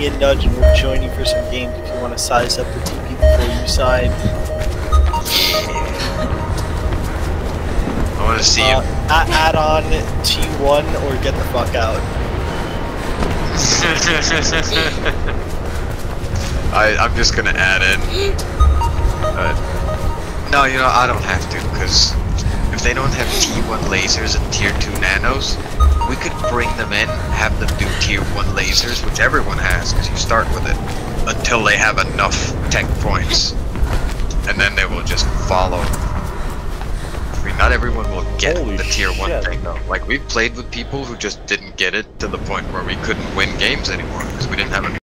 me a nudge and we'll join you for some games if you want to size up the TP before you side. I want to see Uh, you. add on T1 or get the fuck out. I, I'm just gonna add in. Uh, no, you know, I don't have to, because if they don't have T1 lasers and Tier 2 nanos, we could bring them in, have them do Tier 1 lasers, which everyone has, because you start with it, until they have enough tech points. And then they will just follow. I mean, not everyone will get Holy the Tier 1 thing, though. Like, we've played with people who just didn't get it to the point where we couldn't win games anymore, because we didn't have enough